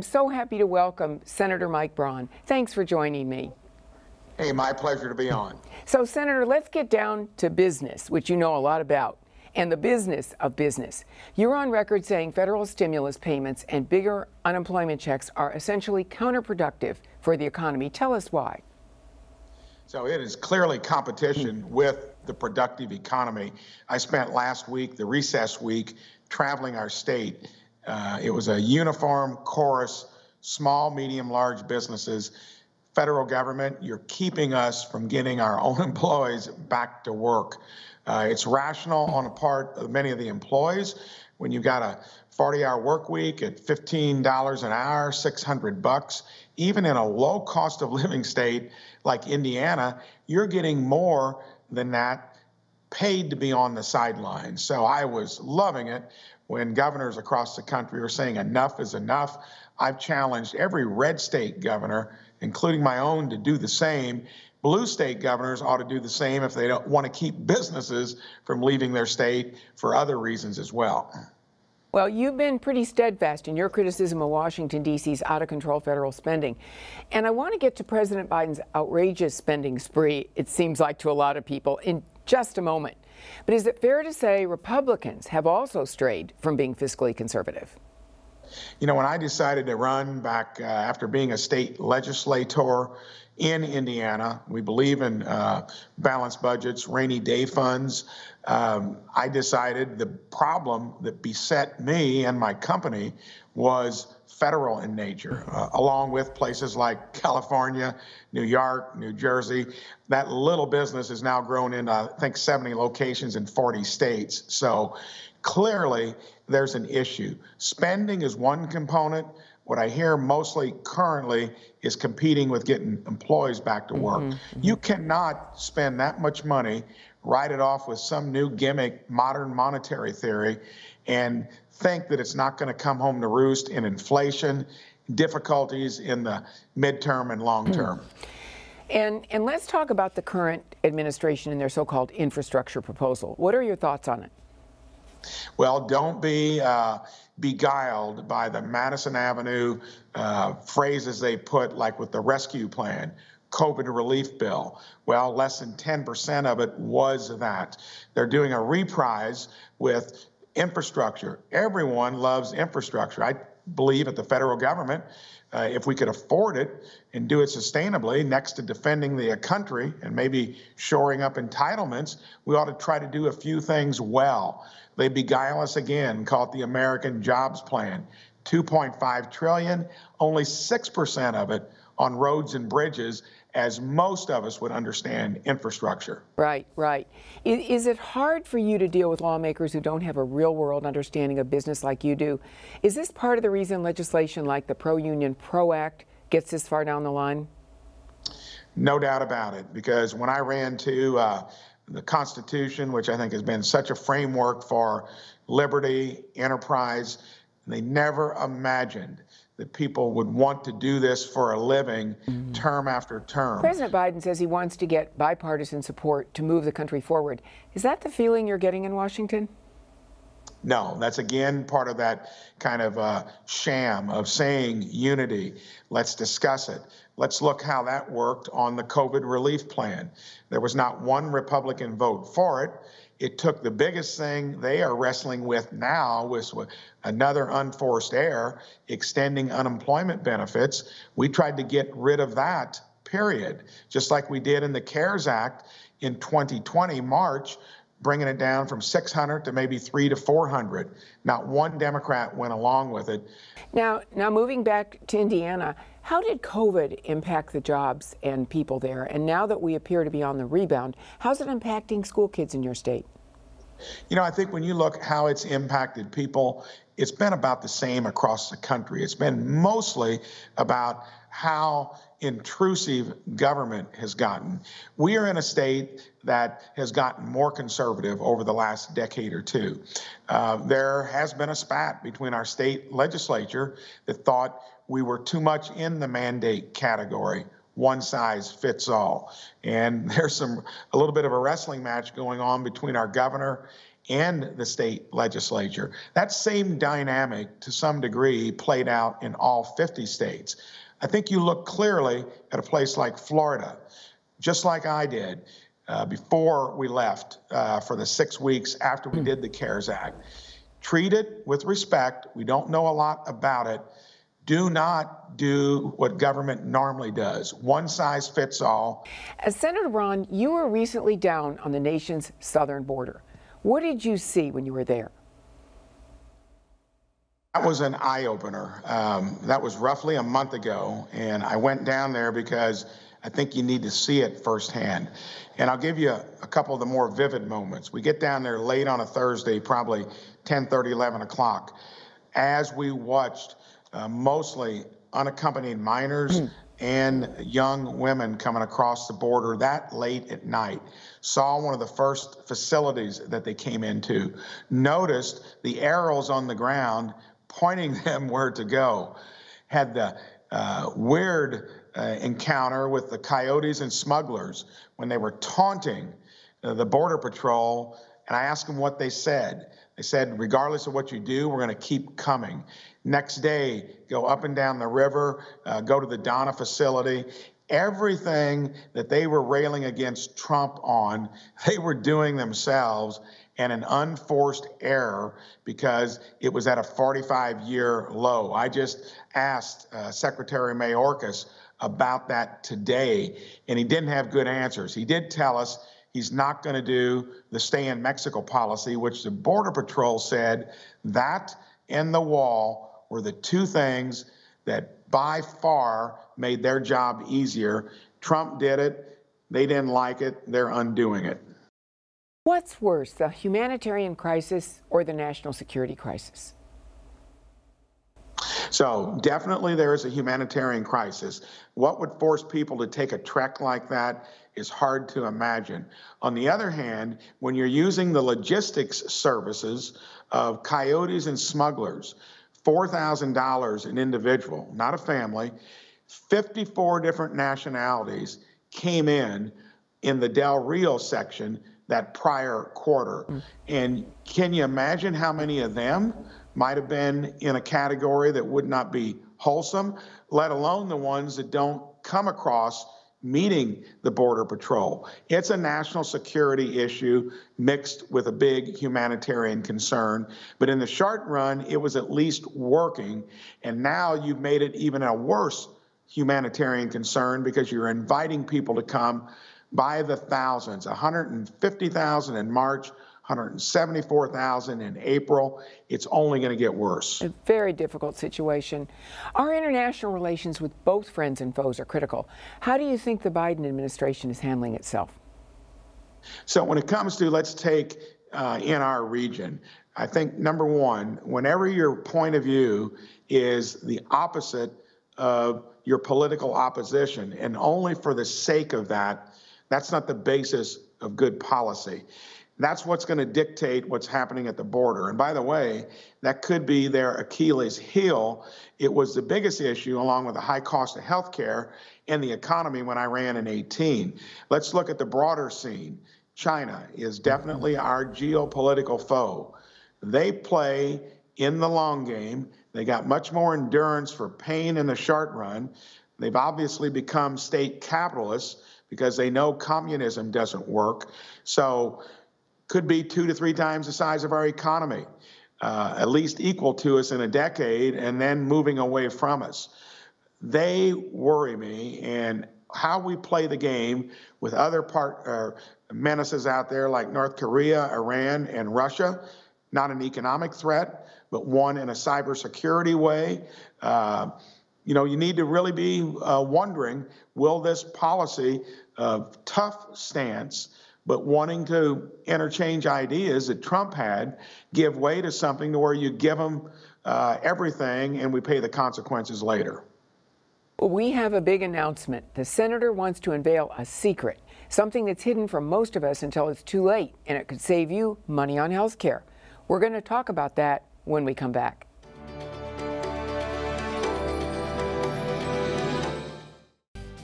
I'm so happy to welcome Senator Mike Braun. Thanks for joining me. Hey, my pleasure to be on. So, Senator, let's get down to business, which you know a lot about, and the business of business. You're on record saying federal stimulus payments and bigger unemployment checks are essentially counterproductive for the economy. Tell us why. So, it is clearly competition hmm. with the productive economy. I spent last week, the recess week, traveling our state. Uh, it was a uniform chorus, small, medium, large businesses. Federal government, you're keeping us from getting our own employees back to work. Uh, it's rational on the part of many of the employees. When you've got a 40-hour work week at $15 an hour, 600 bucks, even in a low cost of living state like Indiana, you're getting more than that paid to be on the sidelines. So I was loving it when governors across the country are saying enough is enough. I've challenged every red state governor, including my own, to do the same. Blue state governors ought to do the same if they don't want to keep businesses from leaving their state for other reasons as well. Well, you've been pretty steadfast in your criticism of Washington, D.C.'s out of control federal spending. And I want to get to President Biden's outrageous spending spree, it seems like to a lot of people, in just a moment. But is it fair to say Republicans have also strayed from being fiscally conservative? You know, when I decided to run back uh, after being a state legislator in Indiana, we believe in uh, balanced budgets, rainy day funds. Um, I decided the problem that beset me and my company was federal in nature, uh, along with places like California, New York, New Jersey. That little business has now grown into, I think, 70 locations in 40 states. So clearly, there's an issue. Spending is one component. What I hear mostly currently is competing with getting employees back to work. Mm -hmm. You cannot spend that much money, write it off with some new gimmick, modern monetary theory, and think that it's not going to come home to roost in inflation, difficulties in the midterm and long hmm. term. And, and let's talk about the current administration and their so-called infrastructure proposal. What are your thoughts on it? Well, don't be uh, beguiled by the Madison Avenue uh, phrases they put, like with the rescue plan, COVID relief bill. Well, less than 10% of it was that. They're doing a reprise with infrastructure. Everyone loves infrastructure. I believe at the federal government, uh, if we could afford it and do it sustainably, next to defending the country and maybe shoring up entitlements, we ought to try to do a few things well. They beguile us again, call it the American Jobs Plan. 2.5 trillion, only 6% of it on roads and bridges, as most of us would understand infrastructure. Right, right. Is, is, it hard for you to deal with lawmakers who don't have a real world understanding of business like you do? Is this part of the reason legislation like the Pro Union PRO Act gets this far down the line? No doubt about it, because when I ran to uh, the Constitution, which I think has been such a framework for liberty, enterprise, they never imagined that people would want to do this for a living mm-hmm. term after term. President Biden says he wants to get bipartisan support to move the country forward. Is that the feeling you're getting in Washington? No, that's again part of that kind of uh, sham of saying unity. Let's discuss it. Let's look how that worked on the COVID relief plan. There was not one Republican vote for it. It took the biggest thing they are wrestling with now with another unforced error, extending unemployment benefits. We tried to get rid of that, period, just like we did in the CARES Act in 2020, March, bringing it down from 600 to maybe three to 400. Not one Democrat went along with it. Now, now moving back to Indiana, how did COVID impact the jobs and people there? And now that we appear to be on the rebound, how's it impacting school kids in your state? You know, I think when you look how it's impacted people, it's been about the same across the country. It's been mostly about how intrusive government has gotten. We are in a state that has gotten more conservative over the last decade or two. Uh, there has been a spat between our state legislature that thought we were too much in the mandate category one size fits all. And there's some a little bit of a wrestling match going on between our governor and the state legislature. That same dynamic, to some degree, played out in all 50 states. I think you look clearly at a place like Florida, just like I did uh, before we left uh, for the six weeks after we did the CARES Act. Treat it with respect. We don't know a lot about it. Do not do what government normally does one size fits all. As Senator Braun, you were recently down on the nation's southern border. What did you see when you were there? That was an eye opener. Um, that was roughly a month ago, and I went down there because I think you need to see it firsthand. And I'll give you a, a, couple of the more vivid moments. We get down there late on a Thursday, probably 10, 30, 11 o'clock, as we watched uh, mostly unaccompanied minors mm. and young women coming across the border that late at night. Saw one of the first facilities that they came into, noticed the arrows on the ground pointing them where to go, had the uh, weird uh, encounter with the coyotes and smugglers when they were taunting uh, the Border Patrol. And I asked them what they said. They said, regardless of what you do, we're going to keep coming. Next day, go up and down the river, uh, go to the Donna facility. Everything that they were railing against Trump on, they were doing themselves and an unforced error because it was at a 45 year low. I just asked uh, Secretary Mayorkas about that today, and he didn't have good answers. He did tell us he's not going to do the stay in Mexico policy, which the Border Patrol said that and the wall were the two things that by far made their job easier. Trump did it. They didn't like it. They're undoing it. What's worse, the humanitarian crisis or the national security crisis? So, definitely there is a humanitarian crisis. What would force people to take a trek like that is hard to imagine. On the other hand, when you're using the logistics services of coyotes and smugglers, $4,000 an individual, not a family, 54 different nationalities came in in the Del Rio section that prior quarter. Mm. And can you imagine how many of them might have been in a category that would not be wholesome, let alone the ones that don't come across meeting the Border Patrol? It's a national security issue mixed with a big humanitarian concern. But in the short run, it was at least working. And now you've made it even a worse humanitarian concern because you're inviting people to come by the thousands 150,000 in March, 174,000 in April. It's only going to get worse. A very difficult situation. Our international relations with both friends and foes are critical. How do you think the Biden administration is handling itself? So, when it comes to, let's take uh, in our region, I think number one, whenever your point of view is the opposite of your political opposition, and only for the sake of that, that's not the basis of good policy. That's what's going to dictate what's happening at the border. And by the way, that could be their Achilles heel. It was the biggest issue, along with the high cost of health care and the economy when I ran in 18. Let's look at the broader scene. China is definitely our geopolitical foe. They play in the long game. They got much more endurance for pain in the short run. They've obviously become state capitalists because they know communism doesn't work. So, could be two to three times the size of our economy, uh, at least equal to us in a decade, and then moving away from us. They worry me, and how we play the game with other part uh, menaces out there like North Korea, Iran, and Russia. Not an economic threat, but one in a cybersecurity way. Uh, you know, you need to really be uh, wondering will this policy of tough stance, but wanting to interchange ideas that Trump had, give way to something to where you give them uh, everything and we pay the consequences later. We have a big announcement. The senator wants to unveil a secret, something that's hidden from most of us until it's too late, and it could save you money on health care. We're going to talk about that when we come back.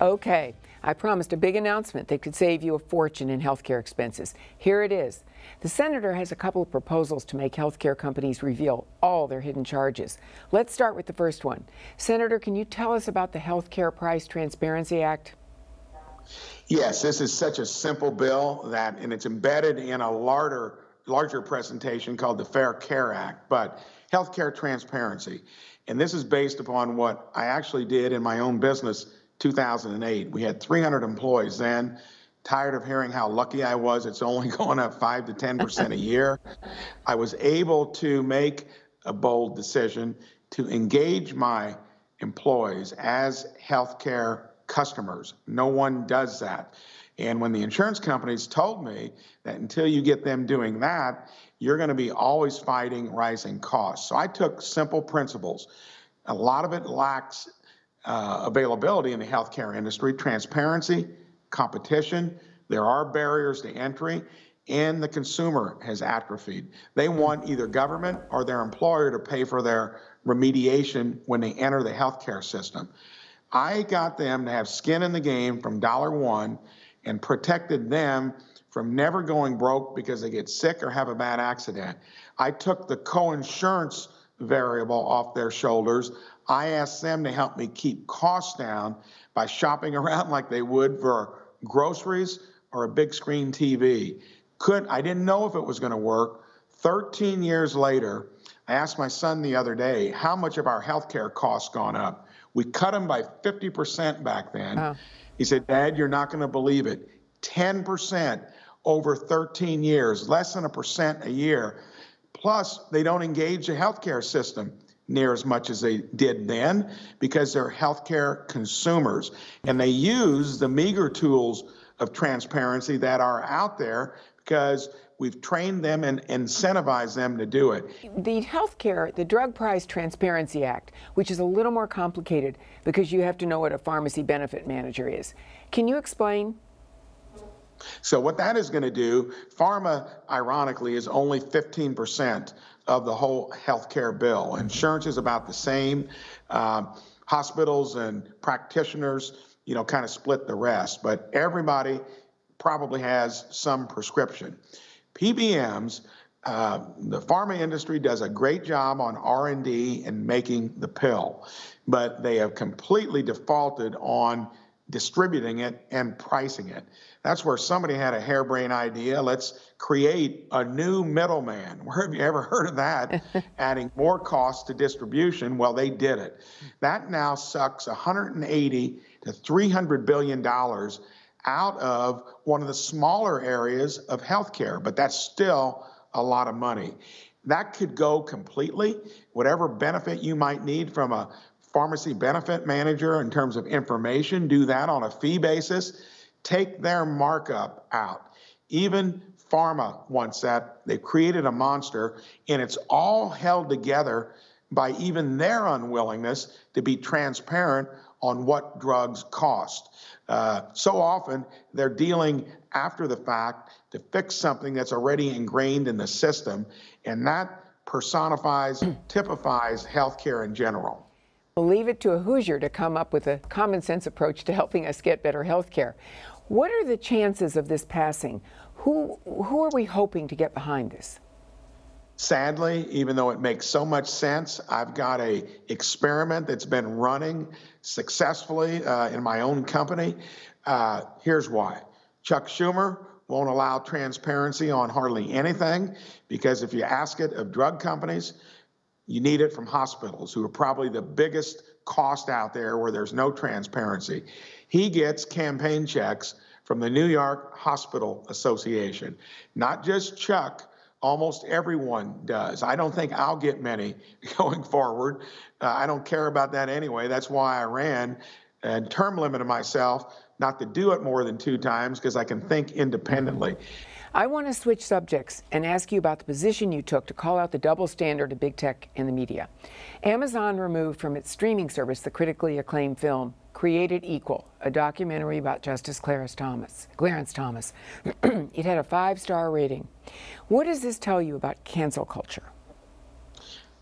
Okay, I promised a big announcement that could save you a fortune in healthcare expenses. Here it is. The senator has a couple of proposals to make healthcare companies reveal all their hidden charges. Let's start with the first one. Senator, can you tell us about the Healthcare Price Transparency Act? Yes, this is such a simple bill that, and it's embedded in a larger, larger presentation called the Fair Care Act, but healthcare transparency. And this is based upon what I actually did in my own business 2008. We had 300 employees then. Tired of hearing how lucky I was, it's only going up 5 to 10% a year. I was able to make a bold decision to engage my employees as healthcare customers. No one does that. And when the insurance companies told me that until you get them doing that, you're going to be always fighting rising costs. So I took simple principles. A lot of it lacks uh, availability in the healthcare industry, transparency, competition. There are barriers to entry, and the consumer has atrophied. They want either government or their employer to pay for their remediation when they enter the healthcare system. I got them to have skin in the game from dollar one and protected them from never going broke because they get sick or have a bad accident. I took the co-insurance variable off their shoulders. I asked them to help me keep costs down by shopping around like they would for groceries or a big screen TV. Could I didn't know if it was going to work. 13 years later, I asked my son the other day, how much of our healthcare costs gone up? We cut them by 50% back then. Oh. He said, Dad, you're not going to believe it. 10% over 13 years, less than a percent a year. Plus, they don't engage the healthcare system near as much as they did then because they're healthcare consumers. And they use the meager tools of transparency that are out there because we've trained them and incentivized them to do it. The healthcare, the Drug Price Transparency Act, which is a little more complicated because you have to know what a pharmacy benefit manager is. Can you explain? So what that is going to do, pharma, ironically, is only 15% of the whole healthcare bill. Insurance is about the same. Uh, hospitals and practitioners, you know, kind of split the rest, but everybody probably has some prescription. PBMs, uh, the pharma industry does a great job on R&D and making the pill, but they have completely defaulted on distributing it and pricing it. That's where somebody had a harebrained idea. Let's create a new middleman. Where have you ever heard of that? Adding more cost to distribution. Well, they did it. That now sucks 180 to 300 billion dollars out of one of the smaller areas of healthcare, but that's still a lot of money. That could go completely. Whatever benefit you might need from a pharmacy benefit manager in terms of information, do that on a fee basis, take their markup out. Even pharma wants that. They've created a monster, and it's all held together by even their unwillingness to be transparent on what drugs cost. Uh, so often they're dealing after the fact to fix something that's already ingrained in the system, and that personifies, typifies healthcare in general. We'll leave it to a Hoosier to come up with a common sense approach to helping us get better health care. What are the chances of this passing? Who, who are we hoping to get behind this? Sadly, even though it makes so much sense, I've got a experiment that's been running successfully uh, in my own company. Uh, here's why. Chuck Schumer won't allow transparency on hardly anything because if you ask it of drug companies, you need it from hospitals, who are probably the biggest cost out there where there's no transparency. He gets campaign checks from the New York Hospital Association. Not just Chuck, almost everyone does. I don't think I'll get many going forward. Uh, I don't care about that anyway. That's why I ran and term limited myself not to do it more than two times because I can think independently. I want to switch subjects and ask you about the position you took to call out the double standard of big tech and the media. Amazon removed from its streaming service the critically acclaimed film Created Equal, a documentary about Justice Clarence Thomas. Clarence Thomas. it had a five-star rating. What does this tell you about cancel culture?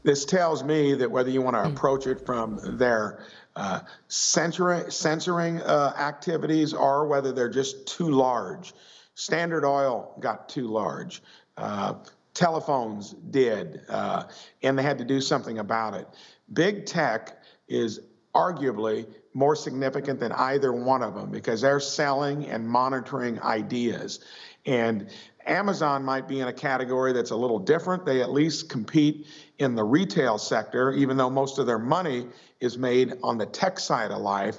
This tells me that whether you want to approach it from their uh, censoring, censoring uh, activities or whether they're just too large. Standard Oil got too large. Uh, telephones did, uh, and they had to do something about it. Big tech is arguably more significant than either one of them because they're selling and monitoring ideas. And Amazon might be in a category that's a little different. They at least compete in the retail sector, even though most of their money is made on the tech side of life.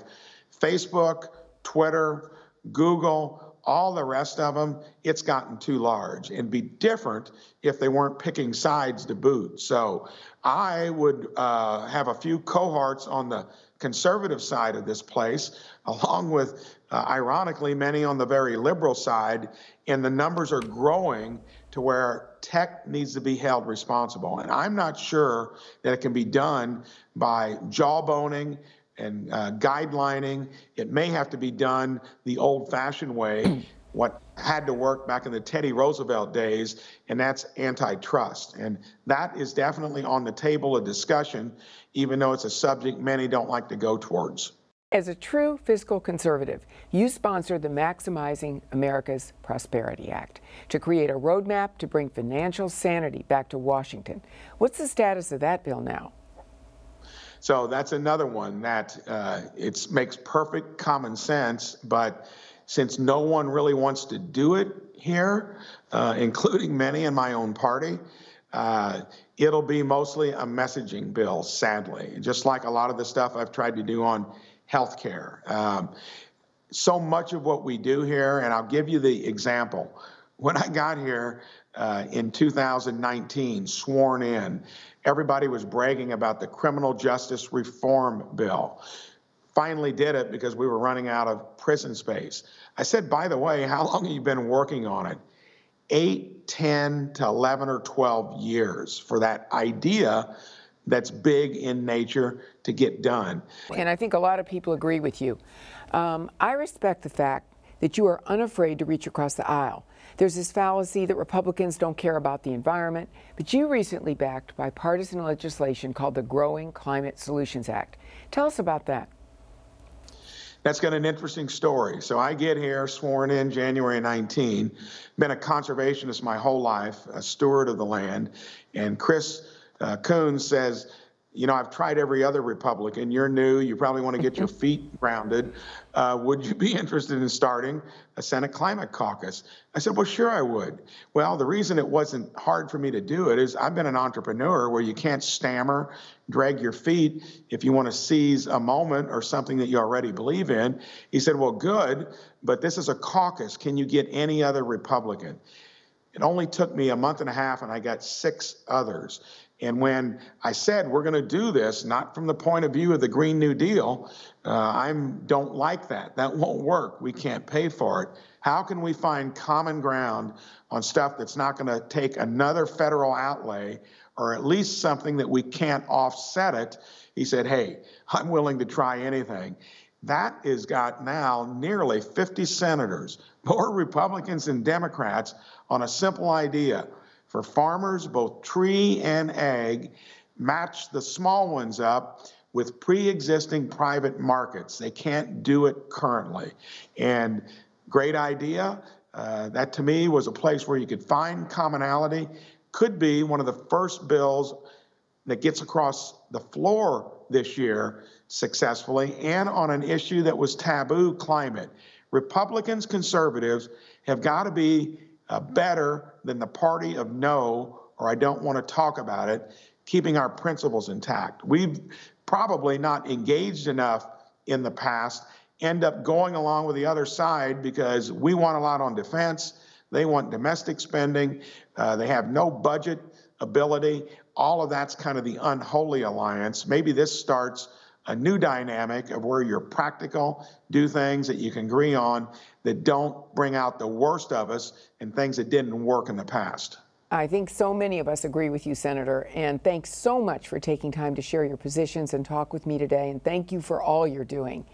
Facebook, Twitter, Google, all the rest of them, it's gotten too large. and be different if they weren't picking sides to boot. So I would uh, have a few cohorts on the conservative side of this place, along with, uh, ironically, many on the very liberal side. And the numbers are growing to where tech needs to be held responsible. And I'm not sure that it can be done by jawboning and uh, guidelining. It may have to be done the old fashioned way, what had to work back in the Teddy Roosevelt days, and that's antitrust. And that is definitely on the table of discussion, even though it's a subject many don't like to go towards. As a true fiscal conservative, you sponsored the Maximizing America's Prosperity Act to create a roadmap to bring financial sanity back to Washington. What's the status of that bill now? So that's another one that uh, it makes perfect common sense, but since no one really wants to do it here, uh, including many in my own party, uh, it'll be mostly a messaging bill, sadly, just like a lot of the stuff I've tried to do on healthcare. Um, so much of what we do here, and I'll give you the example. When I got here uh, in 2019, sworn in, everybody was bragging about the criminal justice reform bill. Finally did it because we were running out of prison space. I said, by the way, how long have you been working on it? Eight, 10 to 11 or 12 years for that idea that's big in nature to get done. And I think a lot of people agree with you. Um, I respect the fact that you are unafraid to reach across the aisle. There's this fallacy that Republicans don't care about the environment, but you recently backed bipartisan legislation called the Growing Climate Solutions Act. Tell us about that. That's got an interesting story. So I get here, sworn in January 19, been a conservationist my whole life, a steward of the land, and Chris uh, Coons says, you know, I've tried every other Republican. You're new. You probably want to get your feet grounded. Uh, would you be interested in starting a Senate Climate Caucus? I said, well, sure, I would. Well, the reason it wasn't hard for me to do it is I've been an entrepreneur where you can't stammer, drag your feet if you want to seize a moment or something that you already believe in. He said, well, good, but this is a caucus. Can you get any other Republican? It only took me a month and a half, and I got six others. And when I said we're going to do this, not from the point of view of the Green New Deal, uh, I don't like that. That won't work. We can't pay for it. How can we find common ground on stuff that's not going to take another federal outlay or at least something that we can't offset it? He said, Hey, I'm willing to try anything. That has got now nearly 50 senators, more Republicans than Democrats, on a simple idea for farmers, both tree and ag, match the small ones up with pre-existing private markets. They can't do it currently. And great idea. Uh, that to me was a place where you could find commonality. Could be one of the first bills that gets across the floor this year successfully and on an issue that was taboo climate. Republicans, conservatives have got to be uh, better than the party of no or I don't want to talk about it, keeping our principles intact. We've probably not engaged enough in the past, end up going along with the other side because we want a lot on defense. They want domestic spending. Uh, they have no budget ability. All of that's kind of the unholy alliance. Maybe this starts a new dynamic of where you're practical, do things that you can agree on that don't bring out the worst of us and things that didn't work in the past. I think so many of us agree with you, Senator, and thanks so much for taking time to share your positions and talk with me today, and thank you for all you're doing.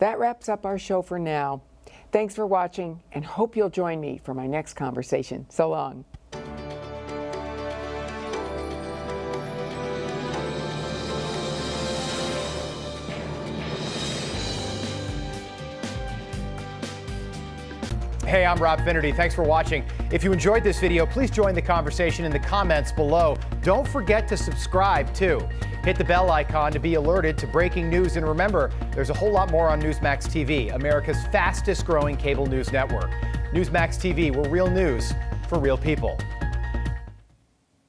That wraps up our show for now. Thanks for watching, and hope you'll join me for my next conversation. So long. Hey, I'm Rob Finnerty. Thanks for watching. If you enjoyed this video, please join the conversation in the comments below. Don't forget to subscribe, too. Hit the bell icon to be alerted to breaking news. And remember, there's a whole lot more on Newsmax TV, America's fastest growing cable news network. Newsmax TV, we're real news for real people.